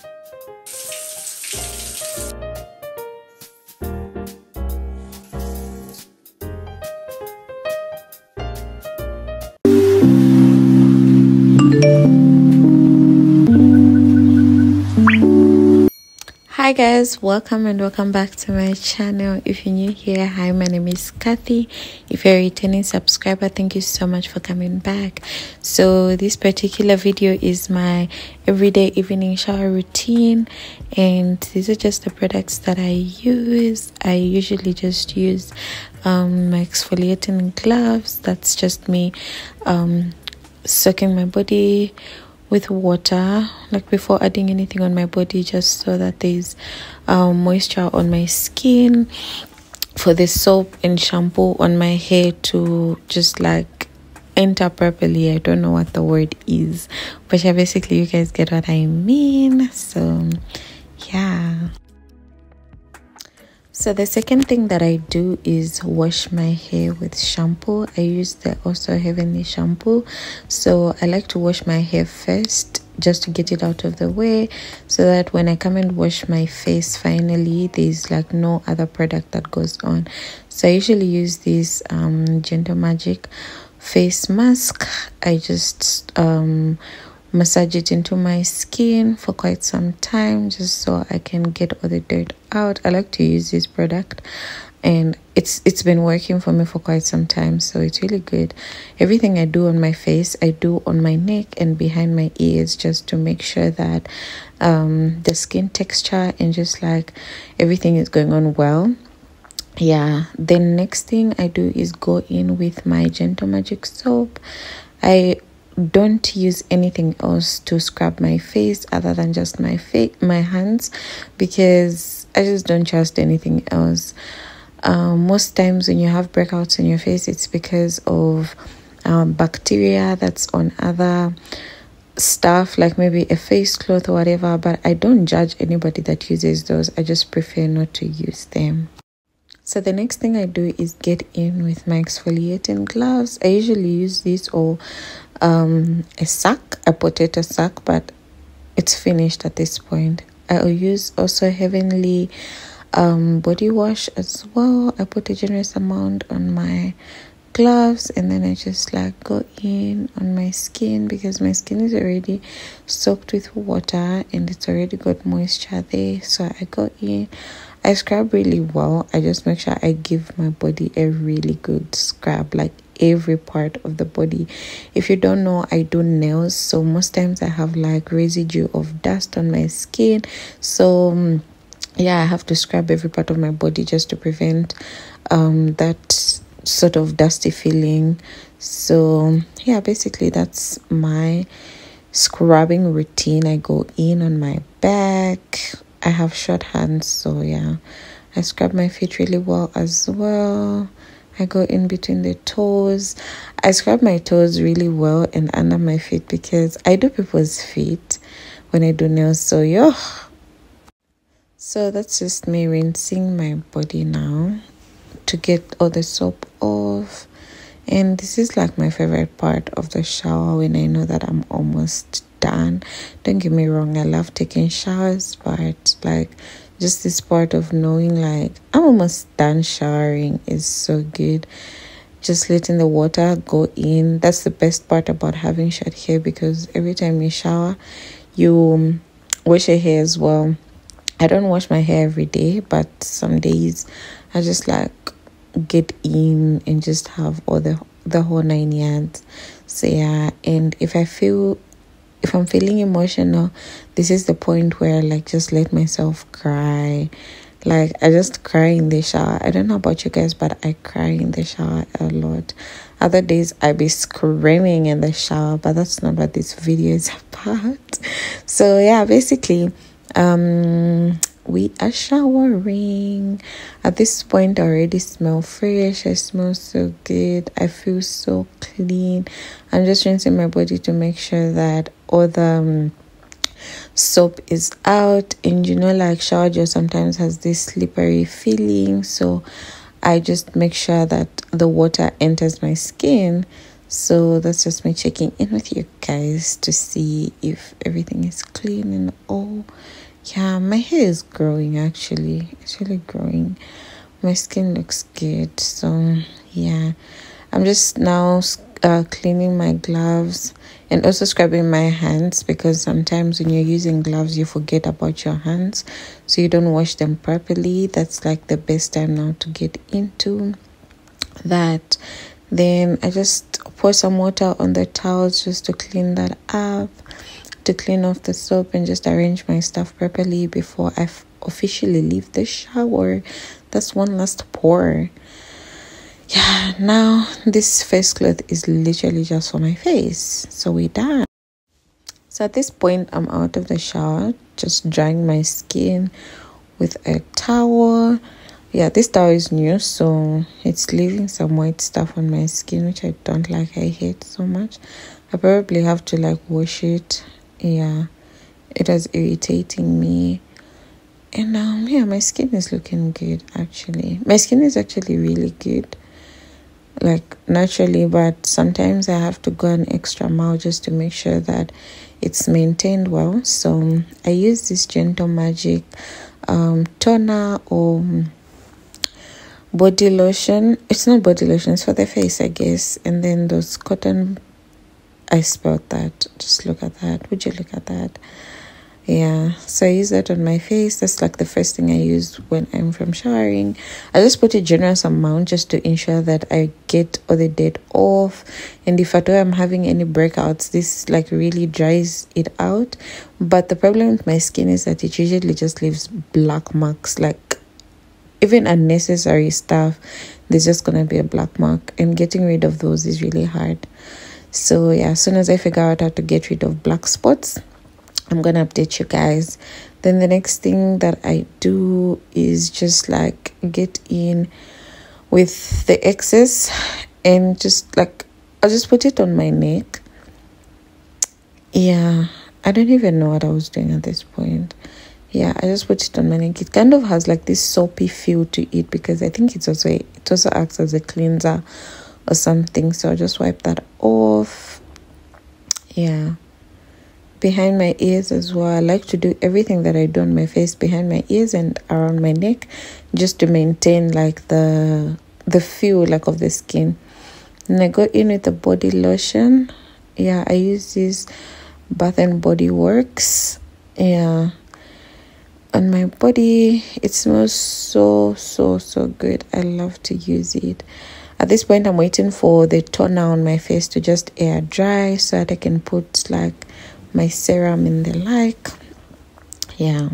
Thank you. Hi guys welcome and welcome back to my channel. If you're new here hi my name is Cathy. If you're a returning subscriber thank you so much for coming back. So this particular video is my everyday evening shower routine and these are just the products that i use. I usually just use um, my exfoliating gloves. That's just me um, soaking my body with water like before adding anything on my body just so that there's um, moisture on my skin. For the soap and shampoo on my hair to just like enter properly. I don't know what the word is but yeah basically you guys get what i mean. So yeah so the second thing that I do is wash my hair with shampoo. I use the also heavenly shampoo. So I like to wash my hair first just to get it out of the way so that when I come and wash my face finally there's like no other product that goes on. So I usually use this um gentle magic face mask. I just um massage it into my skin for quite some time just so I can get all the dirt out. I like to use this product and it's it's been working for me for quite some time so it's really good. Everything i do on my face i do on my neck and behind my ears just to make sure that um, the skin texture and just like everything is going on well. Yeah the next thing i do is go in with my gentle magic soap. I don't use anything else to scrub my face other than just my face my hands because i just don't trust anything else. Um, most times when you have breakouts in your face it's because of um, bacteria that's on other stuff like maybe a face cloth or whatever but i don't judge anybody that uses those. I just prefer not to use them. So the next thing I do is get in with my exfoliating gloves. I usually use these or um, a sack, a potato sack, but it's finished at this point. I'll use also Heavenly um, body wash as well. I put a generous amount on my gloves and then I just like go in on my skin because my skin is already soaked with water and it's already got moisture there. So I go in I scrub really well. I just make sure I give my body a really good scrub, like every part of the body. If you don't know, I do nails, so most times I have like residue of dust on my skin. So um, yeah, I have to scrub every part of my body just to prevent um that sort of dusty feeling. So yeah, basically that's my scrubbing routine. I go in on my back I have short hands, so yeah, I scrub my feet really well as well. I go in between the toes. I scrub my toes really well and under my feet because I do people's feet when I do nails. So yeah. So that's just me rinsing my body now to get all the soap off. And this is like my favorite part of the shower when I know that I'm almost done. Don't get me wrong, I love taking showers, but like just this part of knowing like I'm almost done showering is so good. Just letting the water go in. That's the best part about having short hair because every time you shower, you um, wash your hair as well. I don't wash my hair every day, but some days I just like get in and just have all the the whole nine yards. So yeah, and if I feel if I'm feeling emotional, this is the point where I like just let myself cry. Like I just cry in the shower. I don't know about you guys, but I cry in the shower a lot. Other days I be screaming in the shower, but that's not what this video is about. So yeah, basically, um we are showering at this point I already smell fresh. I smell so good. I feel so clean. I'm just rinsing my body to make sure that all the um, soap is out. And you know like shower gel sometimes has this slippery feeling. So i just make sure that the water enters my skin. So that's just me checking in with you guys to see if everything is clean and all yeah my hair is growing actually. It's really growing. My skin looks good so yeah. I'm just now uh, cleaning my gloves and also scrubbing my hands because sometimes when you're using gloves you forget about your hands so you don't wash them properly. That's like the best time now to get into that. Then i just pour some water on the towels just to clean that up to clean off the soap and just arrange my stuff properly before I officially leave the shower. That's one last pour. Yeah, now this face cloth is literally just for my face. So we're done. So at this point, I'm out of the shower, just drying my skin with a towel. Yeah, this towel is new, so it's leaving some white stuff on my skin, which I don't like. I hate so much. I probably have to like wash it yeah. It was irritating me. And um yeah my skin is looking good actually. My skin is actually really good. Like naturally but sometimes i have to go an extra mile just to make sure that it's maintained well. So i use this gentle magic um toner or body lotion. It's not body lotion it's for the face i guess. And then those cotton I spelled that. Just look at that. Would you look at that? Yeah, so I use that on my face. That's like the first thing I use when I'm from showering. I just put a generous amount just to ensure that I get all the dead off. And if at all I'm having any breakouts, this like really dries it out. But the problem with my skin is that it usually just leaves black marks, like even unnecessary stuff. There's just gonna be a black mark, and getting rid of those is really hard so yeah as soon as i figure out how to get rid of black spots i'm gonna update you guys. Then the next thing that i do is just like get in with the excess and just like i'll just put it on my neck. Yeah i don't even know what i was doing at this point. Yeah i just put it on my neck. It kind of has like this soapy feel to it because i think it's also it also acts as a cleanser or something so I'll just wipe that off. Yeah. Behind my ears as well. I like to do everything that I do on my face behind my ears and around my neck just to maintain like the the feel like of the skin. And I go in with the body lotion. Yeah I use this Bath and Body Works. Yeah. On my body it smells so so so good. I love to use it at this point i'm waiting for the toner on my face to just air dry so that i can put like my serum in the like. Yeah.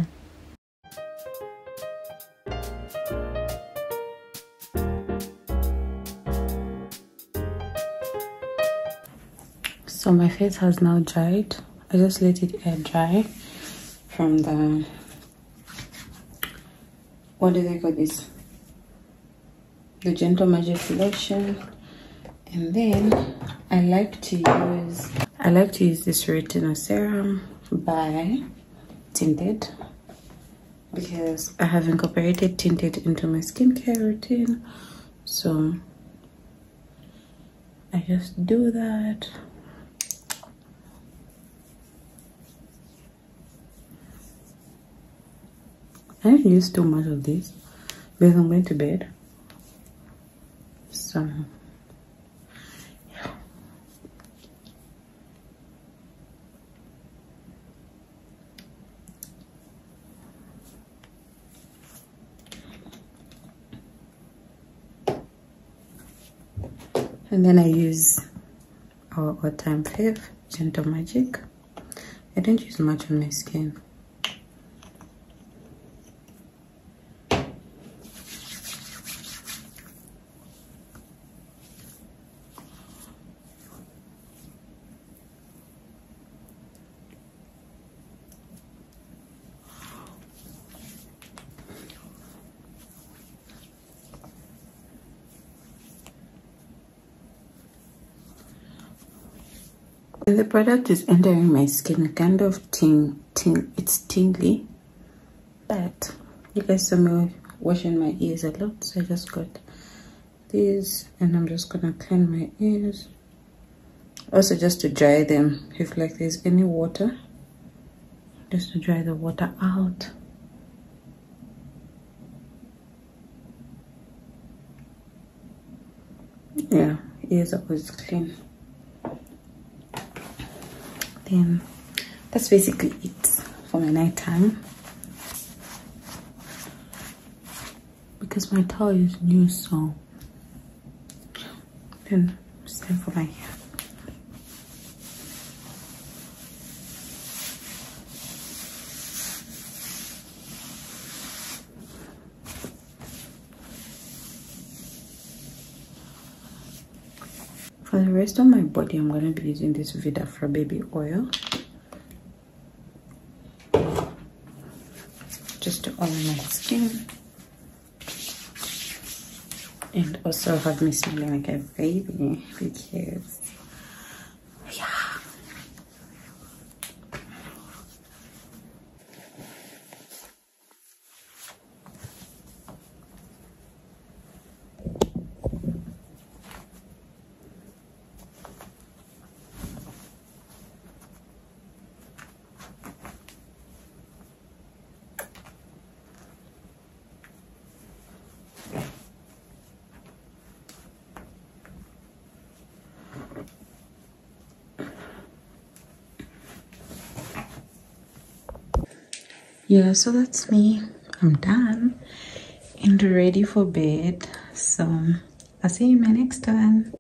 So my face has now dried. I just let it air dry from the what do they call this the Gentle Magic lotion. And then I like to use I like to use this retinol serum by Tinted because I have incorporated Tinted into my skincare routine. So I just do that. I don't use too much of this because I'm going to bed so yeah. and then I use our all-time fave gentle magic I don't use much on my skin The product is entering my skin kind of ting ting it's tingly but you guys saw me washing my ears a lot so I just got these and I'm just gonna clean my ears. Also just to dry them if like there's any water just to dry the water out. Yeah ears are always clean then that's basically it for my night time. Because my towel is new so then it's time for my hair for the rest of my body i'm going to be using this vidafra baby oil. Just to oil my skin. And also have me smelling like a baby. Because yeah so that's me. I'm done and ready for bed. So i'll see you in my next one